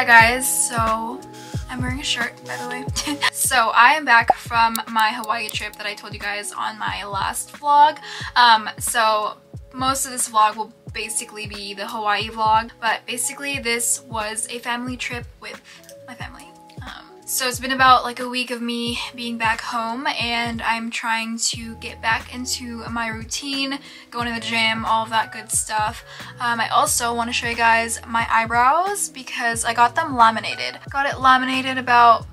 Hi guys, so I'm wearing a shirt by the way. so I am back from my Hawaii trip that I told you guys on my last vlog. Um, so most of this vlog will basically be the Hawaii vlog, but basically this was a family trip with my family. So it's been about like a week of me being back home and I'm trying to get back into my routine, going to the gym, all of that good stuff. Um, I also want to show you guys my eyebrows because I got them laminated. Got it laminated about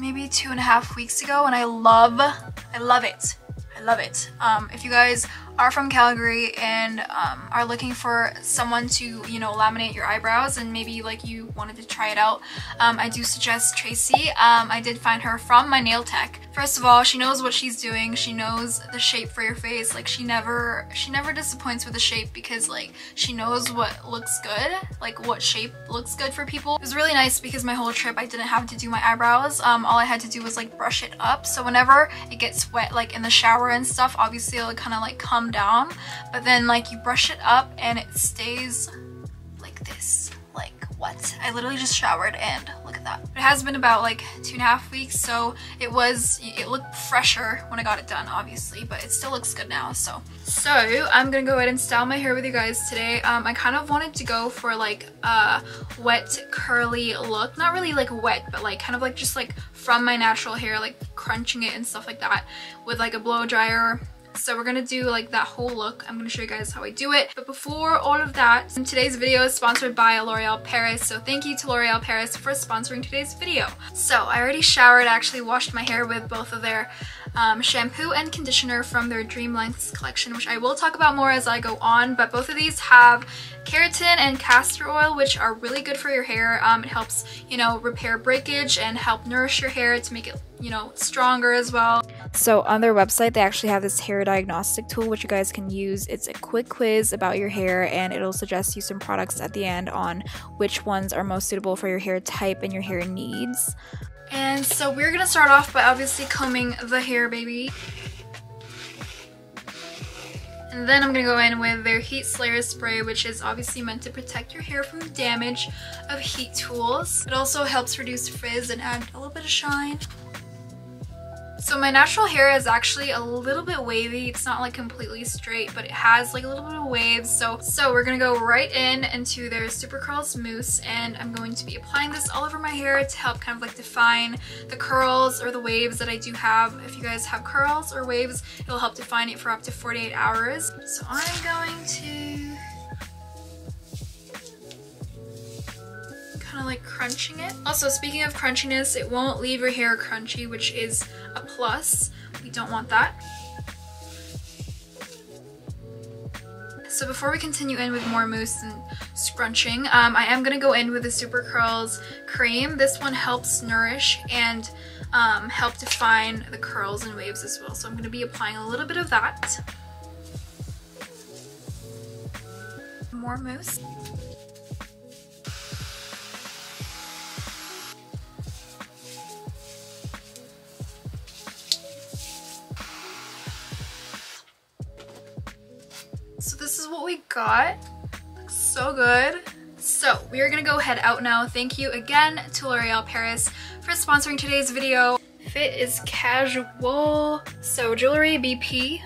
maybe two and a half weeks ago and I love, I love it. I love it. Um, if you guys are from Calgary and um, are looking for someone to, you know, laminate your eyebrows and maybe like you wanted to try it out, um, I do suggest Tracy. Um, I did find her from my nail tech. First of all, she knows what she's doing. She knows the shape for your face. Like she never, she never disappoints with the shape because like she knows what looks good, like what shape looks good for people. It was really nice because my whole trip I didn't have to do my eyebrows. Um, all I had to do was like brush it up. So whenever it gets wet, like in the shower and stuff, obviously it'll kind of like come down. But then like you brush it up and it stays like this. Like what? I literally just showered and look at that. It has been about like two and a half weeks so it was, it looked fresher when I got it done obviously but it still looks good now so. So I'm gonna go ahead and style my hair with you guys today. Um, I kind of wanted to go for like a wet curly look. Not really like wet but like kind of like just like from my natural hair like crunching it and stuff like that with like a blow dryer so we're gonna do like that whole look. I'm gonna show you guys how I do it. But before all of that, today's video is sponsored by L'Oreal Paris. So thank you to L'Oreal Paris for sponsoring today's video. So I already showered, actually washed my hair with both of their um, shampoo and conditioner from their Dream Lengths collection, which I will talk about more as I go on. But both of these have keratin and castor oil, which are really good for your hair. Um, it helps, you know, repair breakage and help nourish your hair to make it, you know, stronger as well. So on their website, they actually have this hair diagnostic tool which you guys can use. It's a quick quiz about your hair and it'll suggest you some products at the end on which ones are most suitable for your hair type and your hair needs. And so we're gonna start off by obviously combing the hair, baby. And then I'm gonna go in with their Heat Slayer spray, which is obviously meant to protect your hair from the damage of heat tools. It also helps reduce frizz and add a little bit of shine. So my natural hair is actually a little bit wavy. It's not like completely straight, but it has like a little bit of waves. So, so we're gonna go right in into their Super Curls Mousse and I'm going to be applying this all over my hair to help kind of like define the curls or the waves that I do have. If you guys have curls or waves, it'll help define it for up to 48 hours. So I'm going to kind of like crunching it. Also, speaking of crunchiness, it won't leave your hair crunchy, which is a plus. We don't want that. So before we continue in with more mousse and scrunching, um, I am going to go in with the Super Curls cream. This one helps nourish and um, help define the curls and waves as well. So I'm going to be applying a little bit of that. More mousse. Is what we got. Looks so good. So we are gonna go head out now. Thank you again to L'Oreal Paris for sponsoring today's video. Fit is casual. So jewelry BP.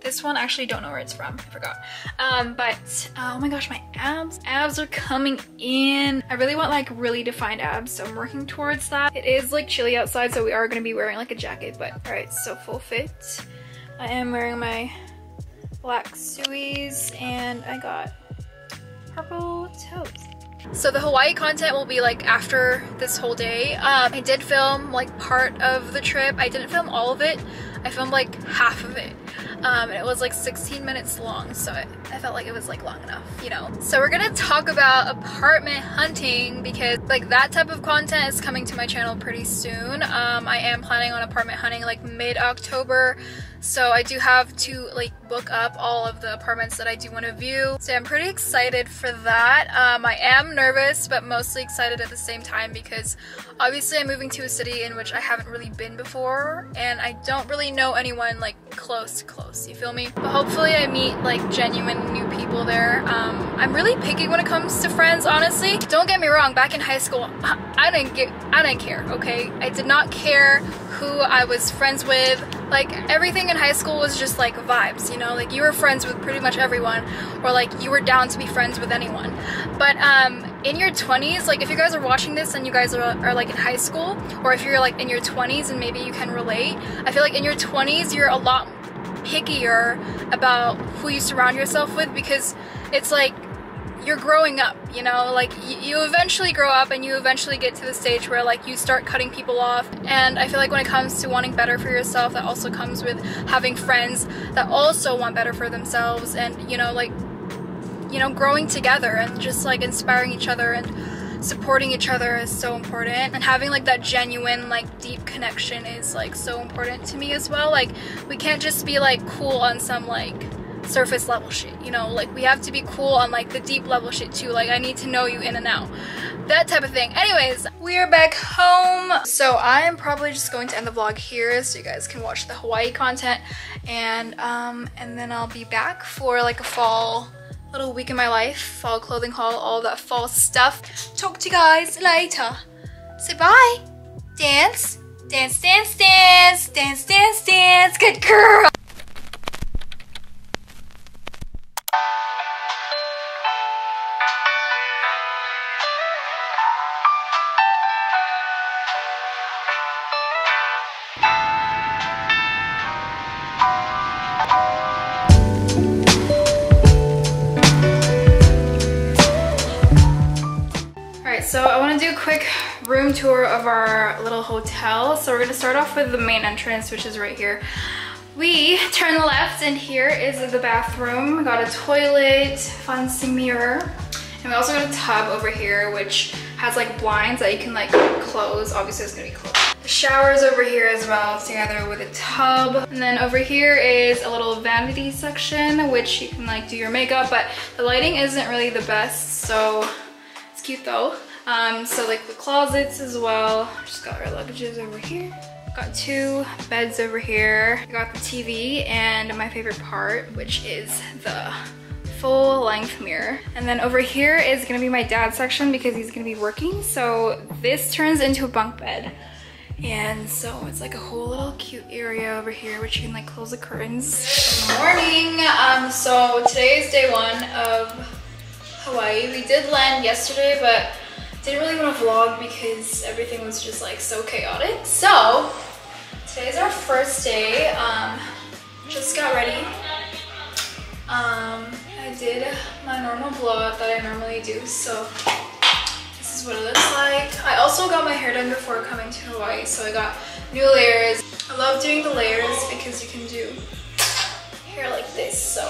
This one, actually don't know where it's from, I forgot. Um, but, oh my gosh, my abs, abs are coming in. I really want like really defined abs, so I'm working towards that. It is like chilly outside, so we are gonna be wearing like a jacket, but all right, so full fit. I am wearing my black suies and I got purple toes. So the Hawaii content will be like after this whole day. Um, I did film like part of the trip. I didn't film all of it. I filmed like half of it. Um, and it was like 16 minutes long, so I felt like it was like long enough, you know. So we're gonna talk about apartment hunting because like that type of content is coming to my channel pretty soon. Um, I am planning on apartment hunting like mid-October. So I do have to like book up all of the apartments that I do want to view. So I'm pretty excited for that. Um, I am nervous, but mostly excited at the same time because obviously I'm moving to a city in which I haven't really been before and I don't really know anyone like close close you feel me? But hopefully I meet like genuine new people there. Um, I'm really picky when it comes to friends honestly. Don't get me wrong back in high school I didn't get I didn't care okay? I did not care who I was friends with. Like everything in high school was just like vibes you know like you were friends with pretty much everyone or like you were down to be friends with anyone. But um in your 20s like if you guys are watching this and you guys are, are like in high school or if you're like in your 20s and maybe you can relate I feel like in your 20s you're a lot pickier about who you surround yourself with because it's like you're growing up, you know, like you eventually grow up and you eventually get to the stage where like you start cutting people off. And I feel like when it comes to wanting better for yourself, that also comes with having friends that also want better for themselves and, you know, like, you know, growing together and just like inspiring each other and supporting each other is so important. And having like that genuine like deep connection is like so important to me as well. Like we can't just be like cool on some like surface level shit you know like we have to be cool on like the deep level shit too like I need to know you in and out that type of thing anyways we are back home so I am probably just going to end the vlog here so you guys can watch the Hawaii content and um and then I'll be back for like a fall little week in my life, fall clothing haul, all that fall stuff. Talk to you guys later. Say bye. Dance, dance, dance, dance, dance, dance, dance. Good girl. Room tour of our little hotel. So we're to start off with the main entrance, which is right here. We turn left and here is the bathroom. Got a toilet, fancy mirror. And we also got a tub over here, which has like blinds that you can like close. Obviously it's gonna be closed. The shower's over here as well, together with a tub. And then over here is a little vanity section, which you can like do your makeup, but the lighting isn't really the best, so it's cute though. Um, so like the closets as well. Just got our luggages over here. Got two beds over here. Got the TV and my favorite part, which is the full length mirror. And then over here is gonna be my dad's section because he's gonna be working. So this turns into a bunk bed. And so it's like a whole little cute area over here, which you can like close the curtains. Good morning. Um, so today is day one of Hawaii. We did land yesterday, but didn't really want to vlog because everything was just like so chaotic. So today's our first day. Um, just got ready. Um, I did my normal blowout that I normally do. So this is what it looks like. I also got my hair done before coming to Hawaii. So I got new layers. I love doing the layers because you can do hair like this. So,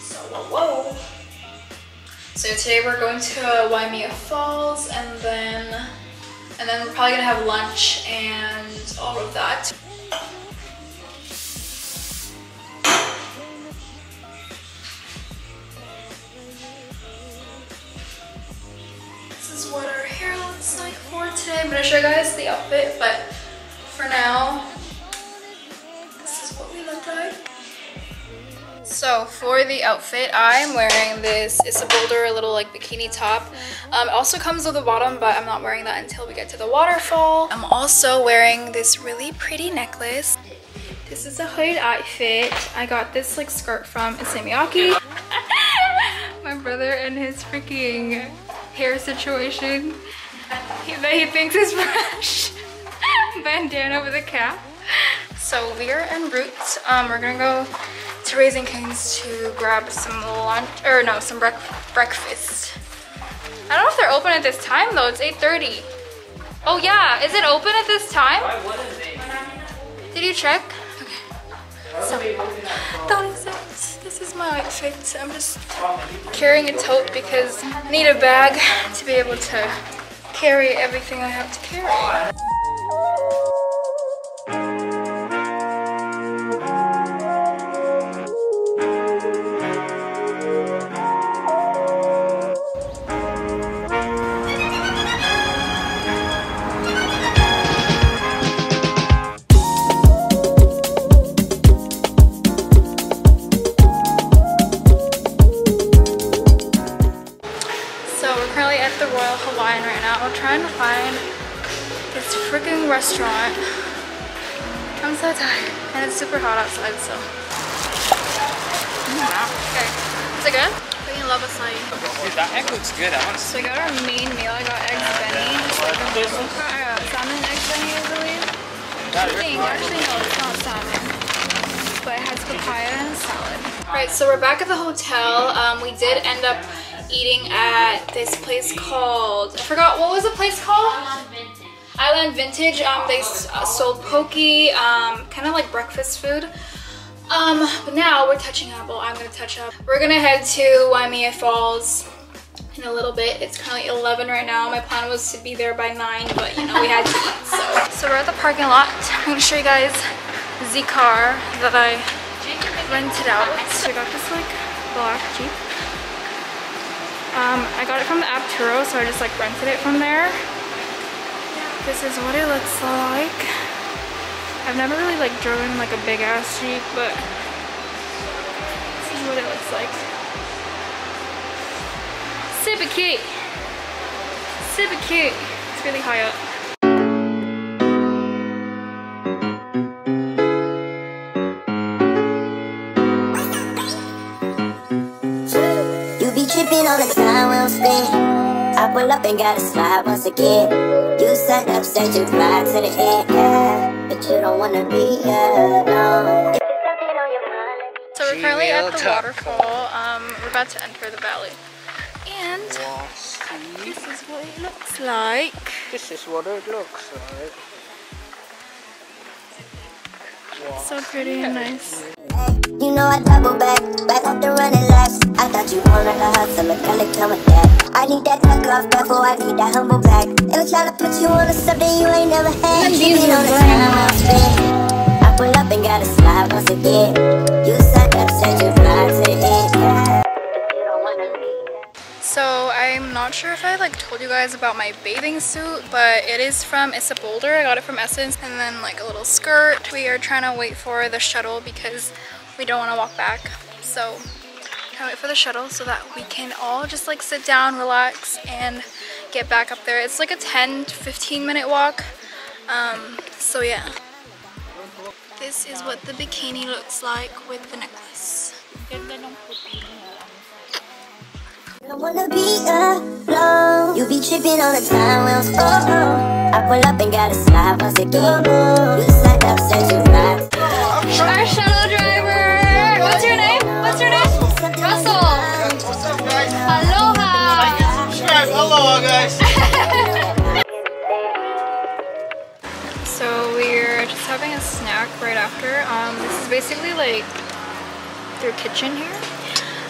so whoa. whoa. So today we're going to uh, Waimea Falls and then and then we're probably gonna have lunch and all of that. This is what our hair looks like for today. I'm gonna show you guys the outfit, but for now, this is what we look like. So for the outfit, I'm wearing this Boulder a little like bikini top. Um, it also comes with a bottom, but I'm not wearing that until we get to the waterfall. I'm also wearing this really pretty necklace. This is a hood outfit. I got this like skirt from Issey Miyake. My brother and his freaking hair situation that he thinks is fresh. Bandana with a cap. So we are en route. Um, we're gonna go to Raising Cane's to grab some lunch, or no, some bre breakfast. I don't know if they're open at this time though, it's 8.30. Oh yeah, is it open at this time? Why wouldn't they? Did you check? Okay. So, that is it. This is my outfit. I'm just carrying a tote because I need a bag to be able to carry everything I have to carry. Papaya salad. Right, so we're back at the hotel. Um, we did end up eating at this place called, I forgot, what was the place called? Island Vintage. Um, they uh, sold pokey, um, kind of like breakfast food. Um, but now we're touching up. Well, I'm gonna touch up. We're gonna head to Waimea Falls in a little bit. It's currently 11 right now. My plan was to be there by 9, but you know, we had to eat, so. So we're at the parking lot. I'm gonna show you guys the car that I rented out. So I got this like black Jeep. Um, I got it from the app Turo, so I just like rented it from there. This is what it looks like. I've never really like driven like a big ass Jeep, but this is what it looks like. Super cute. Super cute. It's really high up. Time when I'm. I pull up and gotta slide once again. You set up, said you ride to the end, yeah. But you don't wanna be here, no. If there's something on your mind, let me So we're currently at the waterfall. Um, we're about to enter the valley. And this is what it looks like. This is what it looks like. So pretty and nice. You know I double back, back up the running thought you wanted a hustle, look gonna come with that. I need that tuck off before I need that humble pack. They were trying to put you on to something you ain't never had. And Tripping were on the time I spent. I pull up and gotta slide once again. You set up, said you ride to the end, yeah. But you don't wanna be here. So I'm not sure if I like told you guys about my bathing suit, but it is from Isa Boulder. I got it from SSENSE, and then like a little skirt. We are trying to wait for the shuttle because we don't want to walk back. So to wait for the shuttle so that we can all just like sit down, relax, and get back up there. It's like a 10 to 15 minute walk. Um, so yeah. This is what the bikini looks like with the necklace. Don't wanna be alone. You be tripping all the time when I'm oh, I pull up and gotta slide once again. You set up, said you having a snack right after. Um, this is basically like their kitchen here.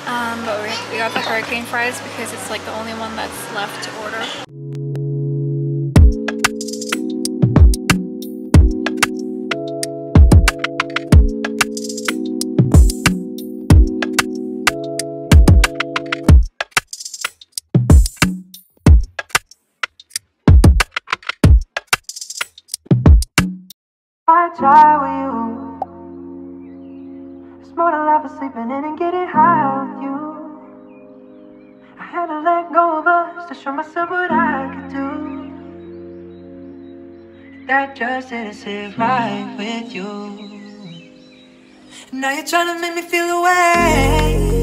Um, but we, we got the hurricane fries because it's like the only one that's left to order. Sleeping in and getting high with you. I had to let go of us to show myself what I could do. That just didn't sit right with you. Now you're trying to make me feel away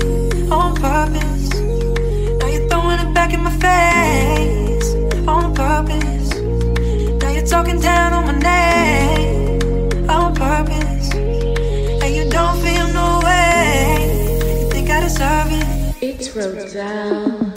on purpose. Now you're throwing it back in my face on purpose. Now you're talking down on my name it. It's rolled down.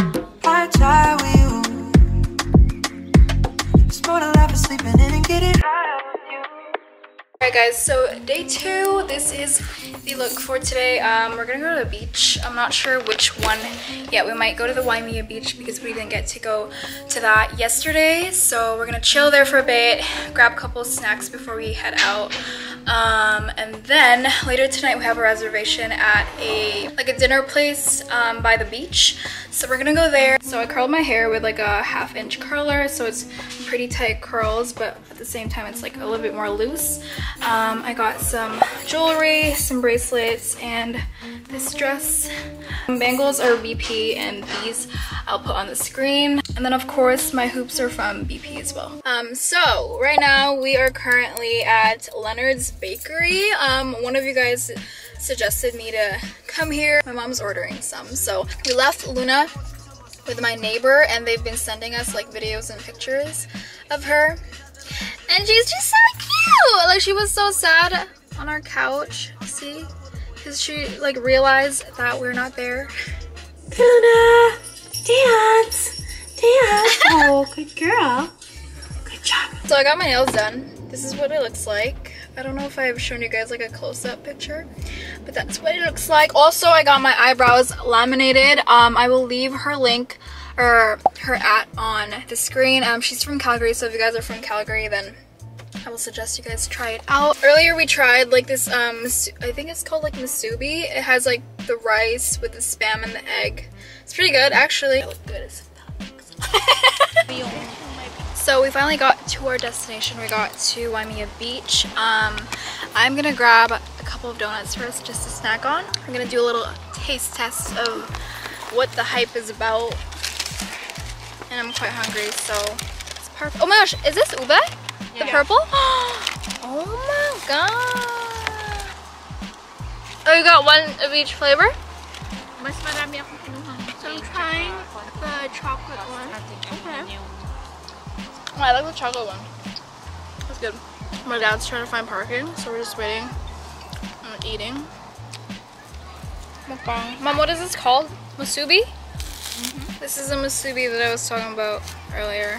Guys, so day two, this is the look for today. Um, we're gonna go to the beach. I'm not sure which one yet. We might go to the Waimea beach because we didn't get to go to that yesterday. So we're gonna chill there for a bit, grab a couple snacks before we head out. Um, and then later tonight we have a reservation at a like a dinner place um, by the beach. So we're gonna go there. So So I curled my hair with like a half inch curler so it's pretty tight curls but at the same time it's like a little bit more loose. Um, I got some jewelry, some bracelets, and this dress. Bangles are BP and these I'll put on the screen. And then of course my hoops are from BP as well. Um, so right now we are currently at Leonard's Bakery. Um, one of you guys suggested me to come here. My mom's ordering some. So we left Luna with my neighbor and they've been sending us like videos and pictures of her. And she's just so Like she was so sad on our couch, see? Because she like realized that we're not there. Luna, dance, dance. Oh, good girl. Good job. So I got my nails done. This is what it looks like. I don't know if I've shown you guys like a close-up picture, but that's what it looks like. Also, I got my eyebrows laminated. Um, I will leave her link or her at on the screen. Um, she's from Calgary, so if you guys are from Calgary, then I will suggest you guys try it out. Earlier we tried like this, um, I think it's called like musubi. It has like the rice with the spam and the egg. It's pretty good, actually. It look good as So we finally got to our destination. We got to Waimea Beach. Um, I'm gonna grab a couple of donuts for us just to snack on. I'm gonna do a little taste test of what the hype is about. And I'm quite hungry, so it's perfect. Oh my gosh, is this ube? The purple? Oh my god. Oh, you got one of each flavor? So I'm trying the chocolate one. Okay. Oh, I like the chocolate one. That's good. My dad's trying to find parking, so we're just waiting and eating. Mukbang. Mom, what is this called? Musubi? Mm-hmm. This is a musubi that I was talking about earlier.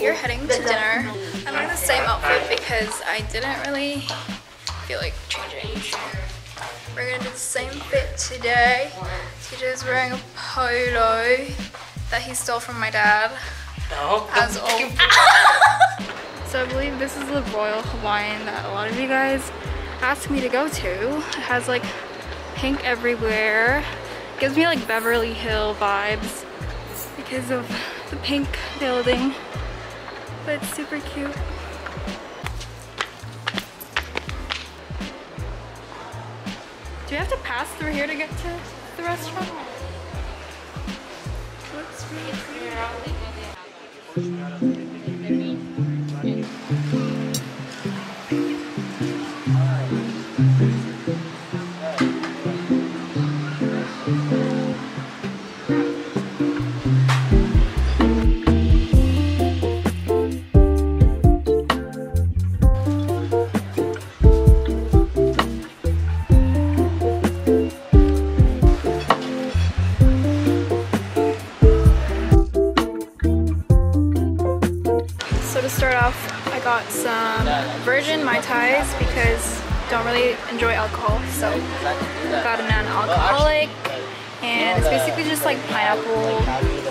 We're heading to dinner. I'm wearing the same outfit because I didn't really feel like changing. We're gonna do the same fit today. TJ's wearing a polo that he stole from my dad. No. As always. so I believe this is the Royal Hawaiian that a lot of you guys asked me to go to. It has like pink everywhere. Gives me like Beverly Hill vibes because of the pink building. But it's super cute. Do you have to pass through here to get to the restaurant? Looks really pretty.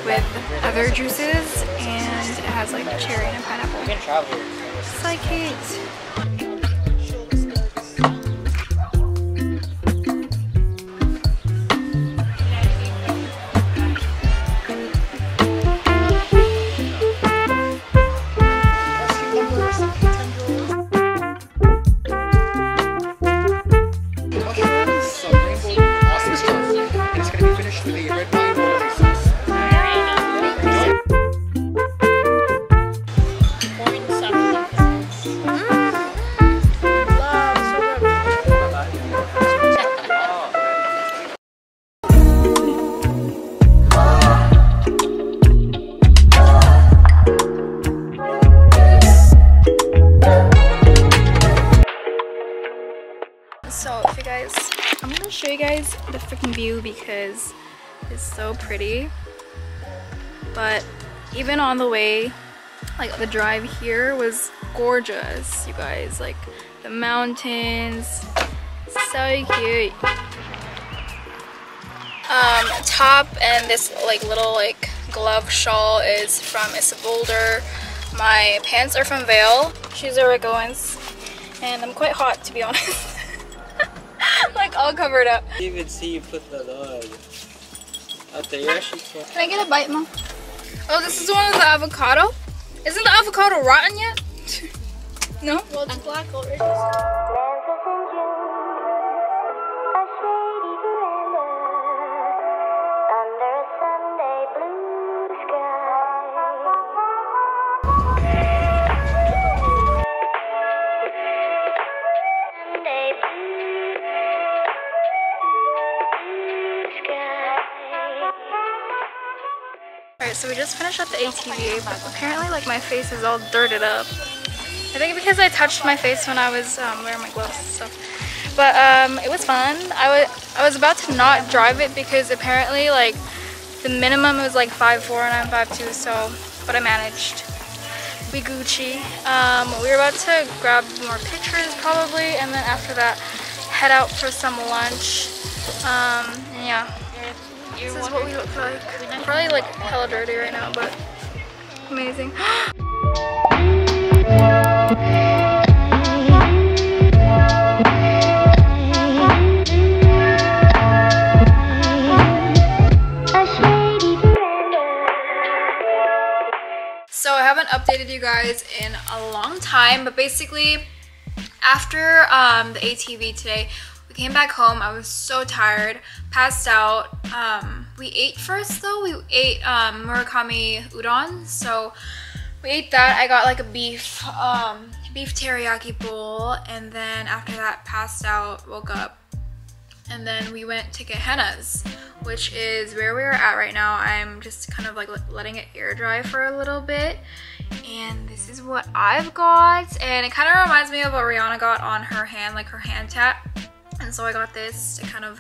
With other juices and it has like cherry and pineapple. can travel. The freaking view because it's so pretty. But even on the way, like the drive here was gorgeous, you guys. Like the mountains, so cute. Um, top and this like little like glove shawl is from Isa Boulder. My pants are from Vale. Shoes are Rick Owens. And I'm quite hot to be honest. like all covered up. I didn't Even see you put the on. Out there, you actually can't. Can I get a bite, Mom? Oh, this is the one with the avocado? Isn't the avocado rotten yet? no? Well, it's black already. Finished at the ATV, but apparently like my face is all dirted up. I think because I touched my face when I was um, wearing my gloves. But um, it was fun. I was I was about to not drive it because apparently like the minimum was like 5'4 and I'm 5'2 so but I managed. We Gucci. Um, we were about to grab more pictures probably and then after that head out for some lunch. Um, yeah. This is what we look like. I'm probably like hella dirty right now, but amazing. So I haven't updated you guys in a long time, but basically after um, the ATV today, came back home. I was so tired, passed out. Um, we ate first though. We ate um, Marugame udon. So we ate that. I got like a beef, um, beef teriyaki bowl, and then after that, passed out. Woke up, and then we went to get hennas, which is where we're at right now. I'm just kind of like letting it air dry for a little bit. And this is what I've got. And it kind of reminds me of what Rihanna got on her hand, like her hand tap. And so I got this to kind of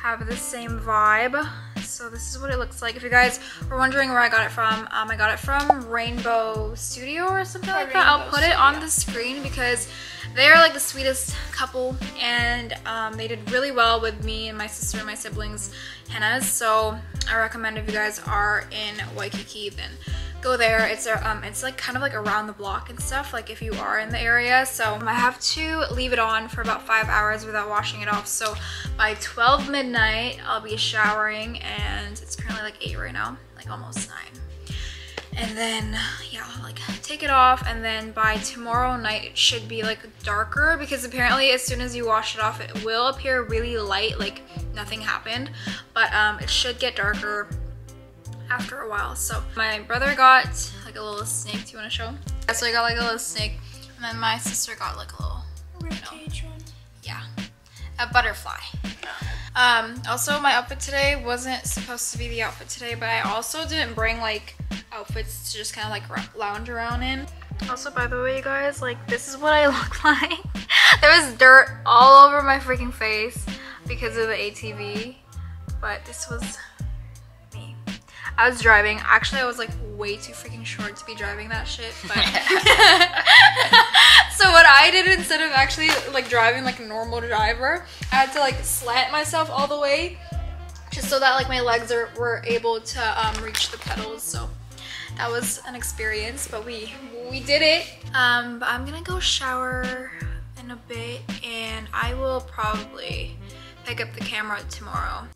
have the same vibe. So this is what it looks like. If you guys were wondering where I got it from, um, I got it from Rainbow Studio or something like that. I'll put it on the screen because they are like the sweetest couple and um, they did really well with me and my sister and my siblings hennas. So I recommend if you guys are in Waikiki, then go there. It's a, um, it's like kind of like around the block and stuff, like if you are in the area. So I have to leave it on for about five hours without washing it off. So by 12 midnight, I'll be showering and it's currently like eight right now, like almost nine. And then, yeah, I'll like take it off and then by tomorrow night it should be like darker because apparently as soon as you wash it off it will appear really light like nothing happened but um, it should get darker after a while. So my brother got like a little snake. Do you want to show him? Yeah, so I got like a little snake. And then my sister got like a little, you know, yeah, a butterfly. Um, also my outfit today wasn't supposed to be the outfit today, but I also didn't bring like outfits to just kind of like lounge around in. Also, by the way, you guys, like this is what I look like. there was dirt all over my freaking face because of the ATV, but this was I was driving. Actually, I was like way too freaking short to be driving that shit. But so what I did instead of actually like driving like a normal driver, I had to like slant myself all the way just so that like my legs are were able to um, reach the pedals. So that was an experience, but we we did it. Um, but I'm gonna go shower in a bit, and I will probably pick up the camera tomorrow.